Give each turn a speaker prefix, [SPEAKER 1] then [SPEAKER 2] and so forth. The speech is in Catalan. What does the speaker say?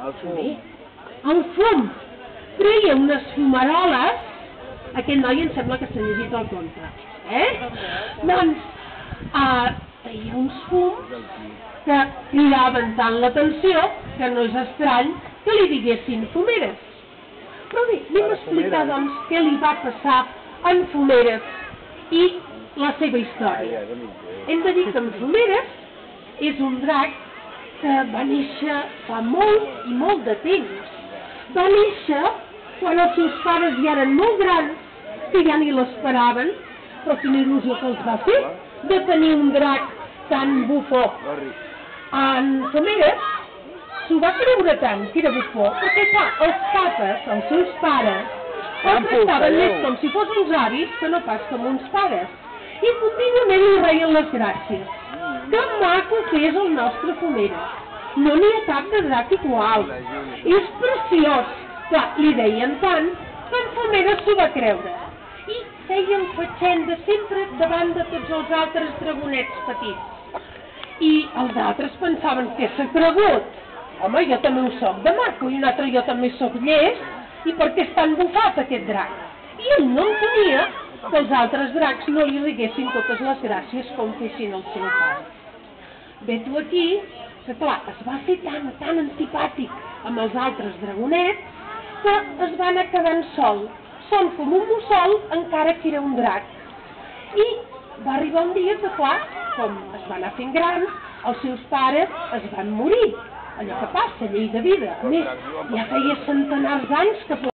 [SPEAKER 1] El fum.
[SPEAKER 2] El fum. Treia unes fumaroles, aquest noi em sembla que s'ha llegit el conte, eh? Doncs, uh, treia uns fums que cridaven tant l'atenció que no és estrany que li diguessin fumeres. Però bé, anem a explicar doncs què li va passar en Fumeres i la seva història. Hem de dir que en Fumeres és un drac que va néixer fa molt i molt de temps. Va néixer quan els seus pares ja eren molt grans, que ja ni l'esperaven, però quina il·lusió que els va fer de tenir un drac tan bufó. En Fumeres s'ho va creure tant que era bufó, perquè clar, els papes, els seus pares, el tractaven més com si fos uns avis que no pas com uns pares. I contínuament li reien les gràcies. Que maco que és el nostre Fumera. No n'hi ha cap de drac igual. És preciós. Clar, li deien tant que en Fumera s'ho va creure. I feien fatxenda sempre davant de tots els altres dragonets petits. I els altres pensaven que s'ha cregut. Home, jo també ho soc de maco, i un altre jo també soc llest, i per què és tan bufat aquest drac? I ell no entenia que els altres dracs no li riguessin totes les gràcies com fessin el seu pare. Ve tu aquí, que clar, es va fer tan, tan antipàtic amb els altres dragonets que es va anar quedant sol, sol com un mussol, encara que era un drac. I va arribar un dia que, clar, com es va anar fent gran, els seus pares es van morir allò que passa, llei de vida. A més, ja feia centenars d'anys que